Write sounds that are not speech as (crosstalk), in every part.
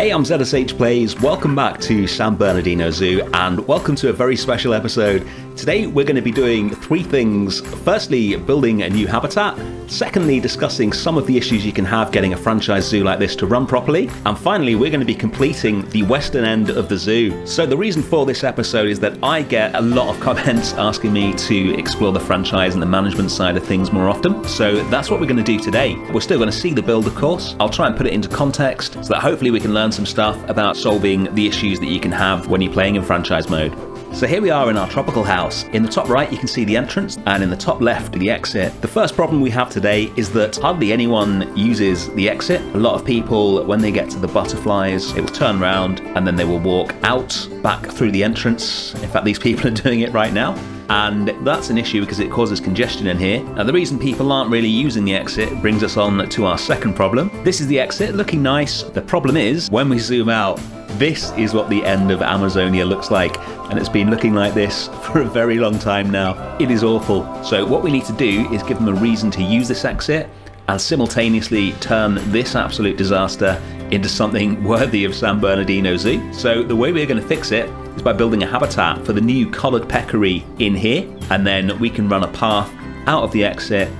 Hey, I'm ZSH Plays. Welcome back to San Bernardino Zoo and welcome to a very special episode. Today we're going to be doing three things. Firstly, building a new habitat. Secondly, discussing some of the issues you can have getting a franchise zoo like this to run properly. And finally, we're going to be completing the western end of the zoo. So the reason for this episode is that I get a lot of comments asking me to explore the franchise and the management side of things more often. So that's what we're going to do today. We're still going to see the build, of course. I'll try and put it into context so that hopefully we can learn some stuff about solving the issues that you can have when you're playing in franchise mode. So here we are in our tropical house. In the top right you can see the entrance and in the top left the exit. The first problem we have today is that hardly anyone uses the exit. A lot of people when they get to the butterflies it will turn around and then they will walk out back through the entrance. In fact these people (laughs) are doing it right now and that's an issue because it causes congestion in here. Now the reason people aren't really using the exit brings us on to our second problem. This is the exit, looking nice. The problem is, when we zoom out, this is what the end of Amazonia looks like, and it's been looking like this (laughs) for a very long time now. It is awful. So what we need to do is give them a reason to use this exit, and simultaneously turn this absolute disaster into something (laughs) worthy of San Bernardino Zoo. So the way we're going to fix it is by building a habitat for the new collared peccary in here, and then we can run a path out of the exit,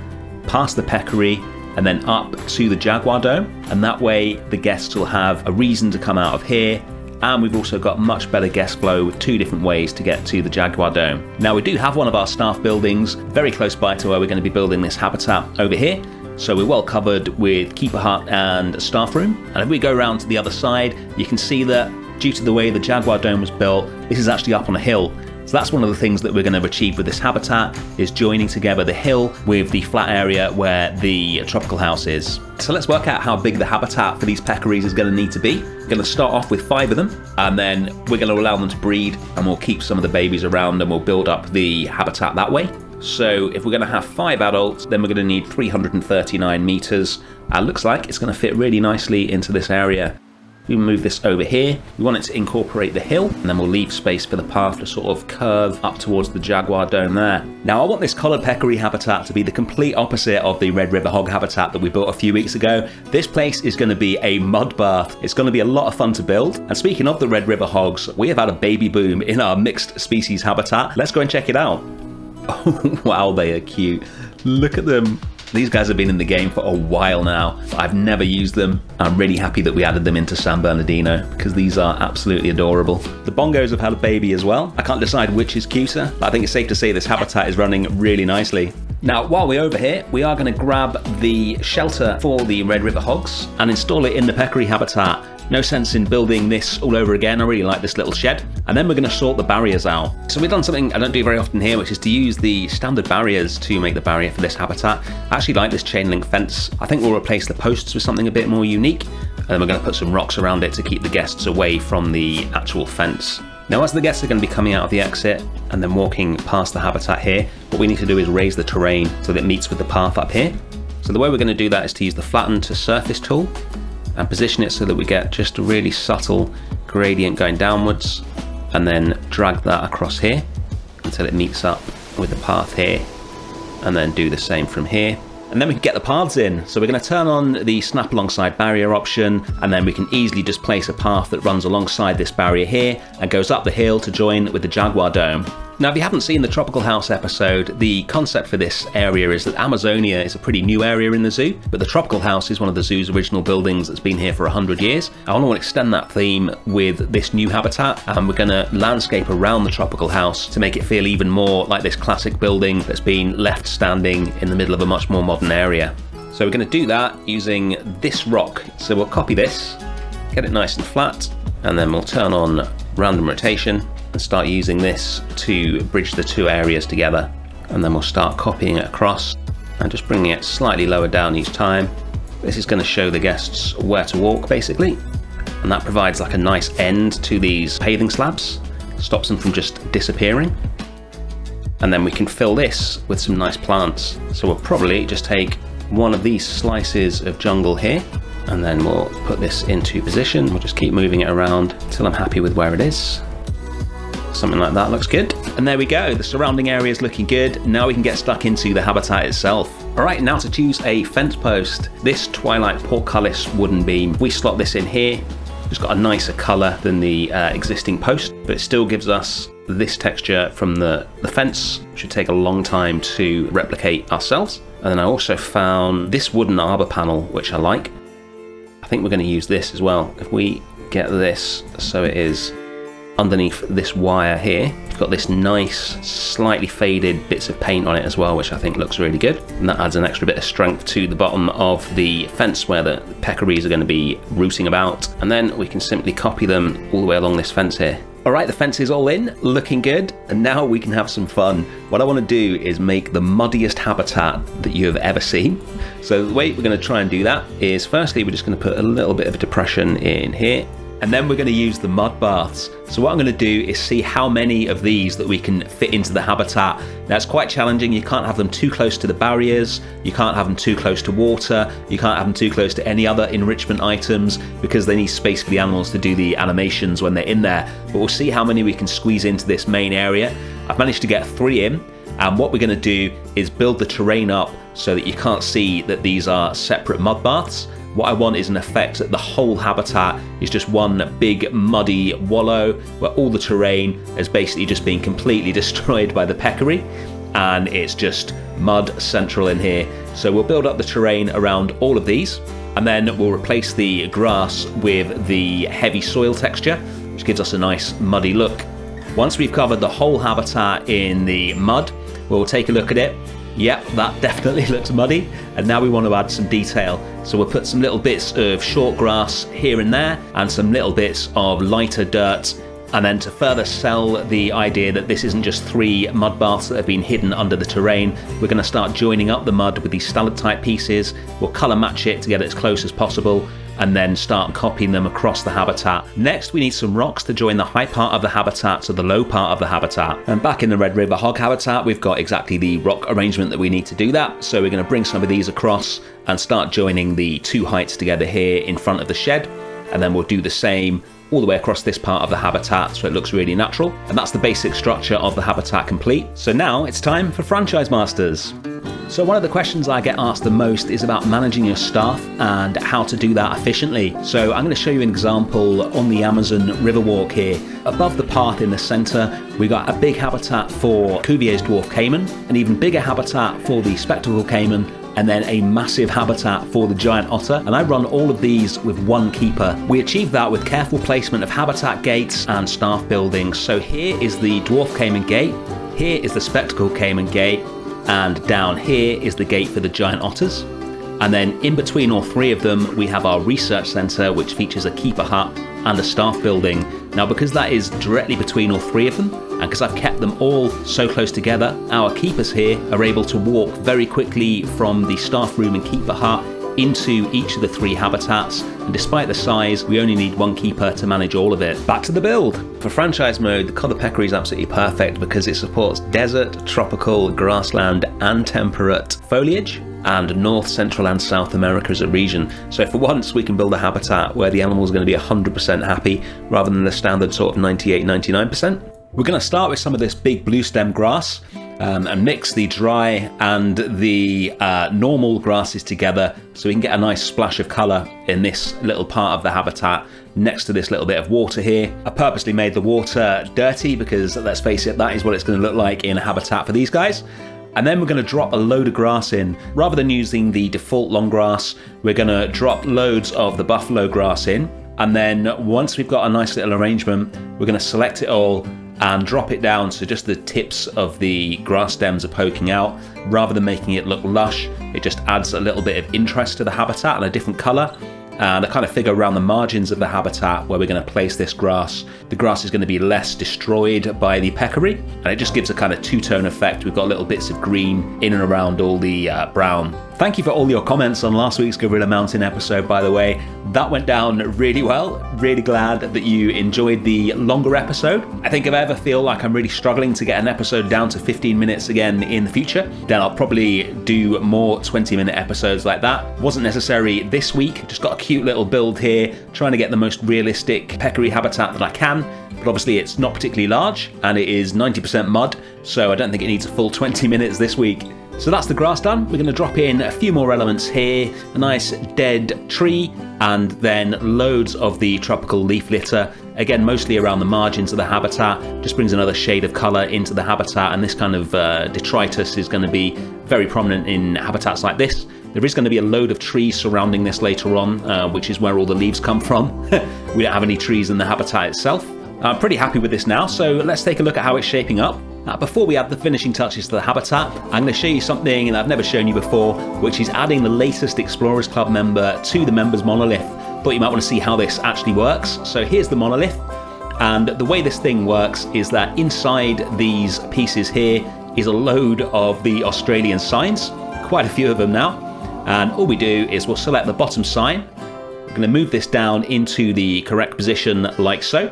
past the peccary, and then up to the Jaguar Dome. And that way the guests will have a reason to come out of here and we've also got much better guest flow with two different ways to get to the Jaguar Dome. Now we do have one of our staff buildings very close by to where we're going to be building this habitat over here. So we're well covered with keeper hut and staff room. And if we go around to the other side, you can see that due to the way the Jaguar Dome was built, this is actually up on a hill. So that's one of the things that we're going to achieve with this habitat is joining together the hill with the flat area where the tropical house is. So let's work out how big the habitat for these peccaries is going to need to be. We're going to start off with five of them and then we're going to allow them to breed and we'll keep some of the babies around and we'll build up the habitat that way. So if we're going to have five adults, then we're going to need 339 meters. And looks like it's going to fit really nicely into this area. We move this over here. We want it to incorporate the hill, and then we'll leave space for the path to sort of curve up towards the Jaguar Dome there. Now, I want this collared peccary habitat to be the complete opposite of the Red River Hog habitat that we built a few weeks ago. This place is going to be a mud bath. It's going to be a lot of fun to build. And speaking of the Red River Hogs, we have had a baby boom in our mixed species habitat. Let's go and check it out. Oh, (laughs) wow, they are cute. Look at them. These guys have been in the game for a while now. I've never used them. I'm really happy that we added them into San Bernardino because these are absolutely adorable. The bongos have had a baby as well. I can't decide which is cuter, but I think it's safe to say this habitat is running really nicely. Now, while we're over here, we are going to grab the shelter for the Red River Hogs and install it in the peccary habitat. No sense in building this all over again. I really like this little shed. And then we're going to sort the barriers out. So we've done something I don't do very often here, which is to use the standard barriers to make the barrier for this habitat. I actually like this chain link fence. I think we'll replace the posts with something a bit more unique. And then we're going to put some rocks around it to keep the guests away from the actual fence. Now as the guests are going to be coming out of the exit and then walking past the habitat here, what we need to do is raise the terrain so that it meets with the path up here. So the way we're going to do that is to use the flatten to surface tool and position it so that we get just a really subtle gradient going downwards and then drag that across here until it meets up with the path here and then do the same from here and then we can get the paths in. So we're going to turn on the snap alongside barrier option and then we can easily just place a path that runs alongside this barrier here and goes up the hill to join with the Jaguar Dome. Now, if you haven't seen the Tropical House episode, the concept for this area is that Amazonia is a pretty new area in the zoo, but the Tropical House is one of the zoo's original buildings that's been here for 100 years. I want to extend that theme with this new habitat, and we're going to landscape around the Tropical House to make it feel even more like this classic building that's been left standing in the middle of a much more modern area. So we're going to do that using this rock. So we'll copy this, get it nice and flat, and then we'll turn on random rotation start using this to bridge the two areas together. And then we'll start copying it across and just bringing it slightly lower down each time. This is going to show the guests where to walk basically. And that provides like a nice end to these paving slabs, stops them from just disappearing. And then we can fill this with some nice plants. So we'll probably just take one of these slices of jungle here and then we'll put this into position. We'll just keep moving it around until I'm happy with where it is. Something like that looks good. And there we go, the surrounding area is looking good. Now we can get stuck into the habitat itself. All right, now to choose a fence post. This Twilight Portcullis wooden beam. We slot this in here, It's got a nicer colour than the uh, existing post, but it still gives us this texture from the, the fence. Should take a long time to replicate ourselves. And then I also found this wooden arbor panel, which I like. I think we're going to use this as well. If we get this so it is underneath this wire here. You've got this nice, slightly faded bits of paint on it as well, which I think looks really good. And that adds an extra bit of strength to the bottom of the fence where the peccaries are going to be rooting about. And then we can simply copy them all the way along this fence here. All right, the fence is all in, looking good, and now we can have some fun. What I want to do is make the muddiest habitat that you have ever seen. So the way we're going to try and do that is firstly, we're just going to put a little bit of a depression in here, and then we're going to use the mud baths. So what I'm going to do is see how many of these that we can fit into the habitat. Now it's quite challenging, you can't have them too close to the barriers, you can't have them too close to water, you can't have them too close to any other enrichment items because they need space for the animals to do the animations when they're in there. But we'll see how many we can squeeze into this main area. I've managed to get three in and what we're going to do is build the terrain up so that you can't see that these are separate mud baths. What I want is an effect that the whole habitat is just one big muddy wallow where all the terrain has basically just been completely (laughs) destroyed by the peccary and it's just mud central in here. So we'll build up the terrain around all of these and then we'll replace the grass with the heavy soil texture which gives us a nice muddy look. Once we've covered the whole habitat in the mud, we'll take a look at it Yep, that definitely (laughs) looks muddy. And now we want to add some detail. So we'll put some little bits of short grass here and there and some little bits of lighter dirt. And then to further sell the idea that this isn't just three mud baths that have been hidden under the terrain, we're going to start joining up the mud with these stalactite pieces. We'll colour match it to get it as close as possible and then start copying them across the habitat. Next, we need some rocks to join the high part of the habitat to the low part of the habitat. And back in the Red River hog habitat, we've got exactly the rock arrangement that we need to do that. So we're going to bring some of these across and start joining the two heights together here in front of the shed. And then we'll do the same all the way across this part of the habitat so it looks really natural. And that's the basic structure of the habitat complete. So now it's time for Franchise Masters. So one of the questions I get asked the most is about managing your staff and how to do that efficiently. So I'm going to show you an example on the Amazon Riverwalk here. Above the path in the center, we got a big habitat for Cuvier's dwarf caiman, an even bigger habitat for the spectacle caiman, and then a massive habitat for the giant otter. And I run all of these with one keeper. We achieve that with careful placement of habitat gates and staff buildings. So here is the dwarf caiman gate, here is the spectacle caiman gate, and down here is the gate for the giant otters. And then in between all three of them, we have our research centre, which features a keeper hut and a staff building. Now, because that is directly between all three of them, and because I've kept them all so close together, our keepers here are able to walk very quickly from the staff room and keeper hut into each of the three habitats, and despite the size, we only need one keeper to manage all of it. Back to the build. For franchise mode, the Collared Peccary is absolutely perfect because it supports desert, tropical, grassland, and temperate foliage and North, Central and South America as a region. So for once we can build a habitat where the animals are going to be 100% happy rather than the standard sort of 98, 99%. We're going to start with some of this big blue stem grass um, and mix the dry and the uh, normal grasses together so we can get a nice splash of colour in this little part of the habitat next to this little bit of water here. I purposely made the water dirty because let's face it, that is what it's going to look like in a habitat for these guys. And then we're going to drop a load of grass in. Rather than using the default long grass, we're going to drop loads of the buffalo grass in. And then once we've got a nice little arrangement, we're going to select it all and drop it down so just the tips of the grass stems are poking out. Rather than making it look lush, it just adds a little bit of interest to the habitat and a different colour and I kind of figure around the margins of the habitat where we're going to place this grass, the grass is going to be less destroyed by the peccary, and it just gives a kind of two-tone effect. We've got little bits of green in and around all the uh, brown Thank you for all your comments on last week's Gorilla Mountain episode, by the way. That went down really well. Really glad that you enjoyed the longer episode. I think if I ever feel like I'm really struggling to get an episode down to 15 minutes again in the future, then I'll probably do more 20 minute episodes like that. Wasn't necessary this week, just got a cute little build here, trying to get the most realistic peccary habitat that I can. But obviously, it's not particularly large and it is 90% mud, so I don't think it needs a full 20 minutes this week. So that's the grass done. We're going to drop in a few more elements here, a nice dead tree, and then loads of the tropical leaf litter. Again, mostly around the margins of the habitat, just brings another shade of colour into the habitat, and this kind of uh, detritus is going to be very prominent in habitats like this. There is going to be a load of trees surrounding this later on, uh, which is where all the leaves come from. (laughs) we don't have any trees in the habitat itself. I'm pretty happy with this now, so let's take a look at how it's shaping up. Now, before we add the finishing touches to the habitat, I'm going to show you something that I've never shown you before, which is adding the latest Explorers Club member to the members monolith. Thought you might want to see how this actually works. So here's the monolith, and the way this thing works is that inside these pieces here is a load of the Australian signs, quite a few of them now. And all we do is we'll select the bottom sign. We're going to move this down into the correct position like so.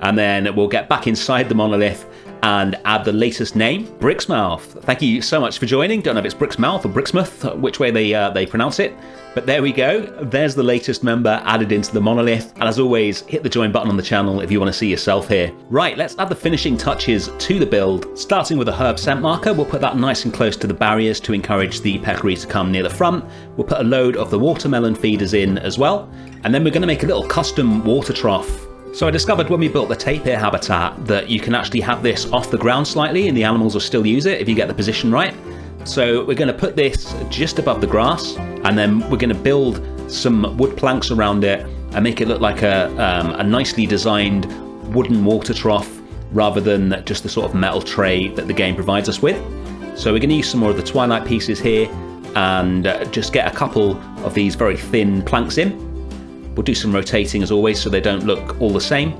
And then we'll get back inside the monolith and add the latest name, Brixmouth. Thank you so much for joining. Don't know if it's Brixmouth or Brixmouth, which way they uh, they pronounce it. But there we go. There's the latest member added into the monolith. And as always, hit the join button on the channel if you want to see yourself here. Right, let's add the finishing touches to the build. Starting with a herb scent marker, we'll put that nice and close to the barriers to encourage the peccary to come near the front. We'll put a load of the watermelon feeders in as well. And then we're going to make a little custom water trough so I discovered when we built the tapir habitat that you can actually have this off the ground slightly and the animals will still use it if you get the position right. So we're going to put this just above the grass and then we're going to build some wood planks around it and make it look like a, um, a nicely designed wooden water trough rather than just the sort of metal tray that the game provides us with. So we're going to use some more of the twilight pieces here and uh, just get a couple of these very thin planks in We'll do some rotating as always so they don't look all the same.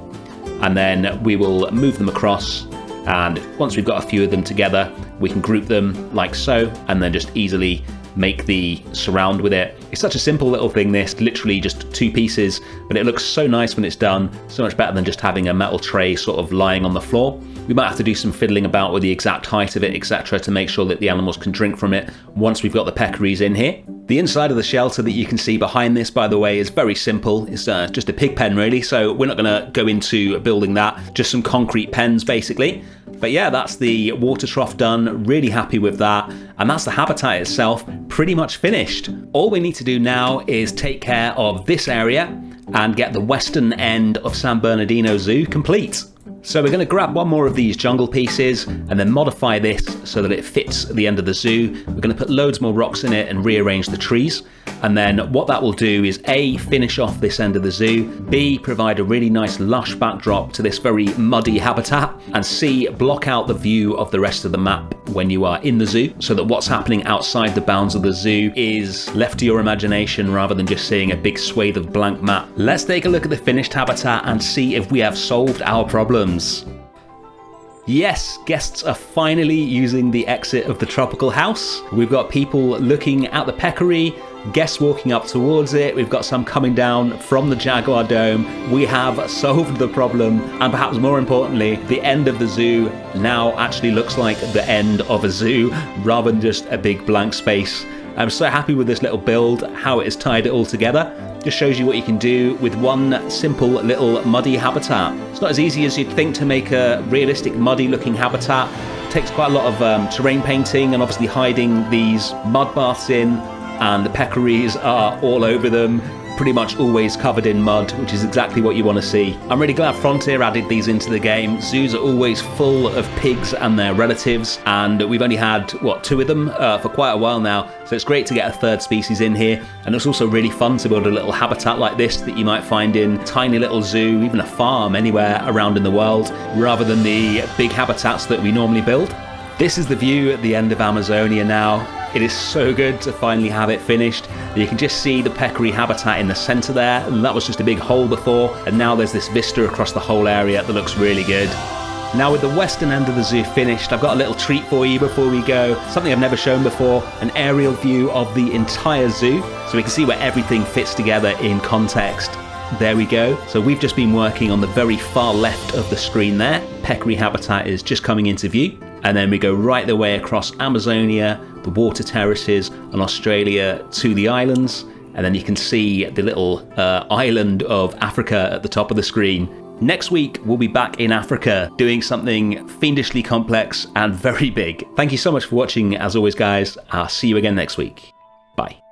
And then we will move them across and once we've got a few of them together, we can group them like so and then just easily make the surround with it. It's such a simple little thing this, literally just two pieces, but it looks so nice when it's done, so much better than just having a metal tray sort of lying on the floor. We might have to do some fiddling about with the exact height of it, etc., to make sure that the animals can drink from it once we've got the peccaries in here. The inside of the shelter that you can see behind this, by the way, is very simple. It's uh, just a pig pen, really, so we're not going to go into building that. Just some concrete pens, basically. But yeah, that's the water trough done. Really happy with that. And that's the habitat itself pretty much finished. All we need to do now is take care of this area and get the western end of San Bernardino Zoo complete. So we're going to grab one more of these jungle pieces and then modify this so that it fits the end of the zoo. We're going to put loads more rocks in it and rearrange the trees. And then what that will do is A, finish off this end of the zoo, B, provide a really nice lush backdrop to this very muddy habitat, and C, block out the view of the rest of the map when you are in the zoo so that what's happening outside the bounds of the zoo is left to your imagination rather than just seeing a big swathe of blank map. Let's take a look at the finished habitat and see if we have solved our problems. Yes, guests are finally using the exit of the tropical house. We've got people looking at the peccary, guests walking up towards it. We've got some coming down from the Jaguar Dome. We have solved the problem, and perhaps more importantly, the end of the zoo now actually looks like the end of a zoo rather than just a big blank space. I'm so happy with this little build, how it has tied it all together. Just shows you what you can do with one simple little muddy habitat. It's not as easy as you'd think to make a realistic muddy looking habitat. It takes quite a lot of um, terrain painting and obviously hiding these mud baths in and the peccaries are all over them pretty much always covered in mud, which is exactly what you want to see. I'm really glad Frontier added these into the game. Zoos are always full of pigs and their relatives, and we've only had, what, two of them uh, for quite a while now, so it's great to get a third species in here, and it's also really fun to build a little habitat like this that you might find in tiny little zoo, even a farm anywhere around in the world, rather than the big habitats that we normally build. This is the view at the end of Amazonia now. It is so good to finally have it finished. You can just see the peccary habitat in the centre there, and that was just a big hole before, and now there's this vista across the whole area that looks really good. Now with the western end of the zoo finished, I've got a little treat for you before we go. Something I've never shown before, an aerial view of the entire zoo, so we can see where everything fits together in context. There we go. So we've just been working on the very far left of the screen there. Peccary habitat is just coming into view. And then we go right the way across Amazonia, the water terraces, and Australia to the islands. And then you can see the little uh, island of Africa at the top of the screen. Next week, we'll be back in Africa doing something fiendishly complex and very big. Thank you so much for watching, as always, guys. I'll see you again next week. Bye.